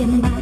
in my